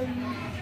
Um,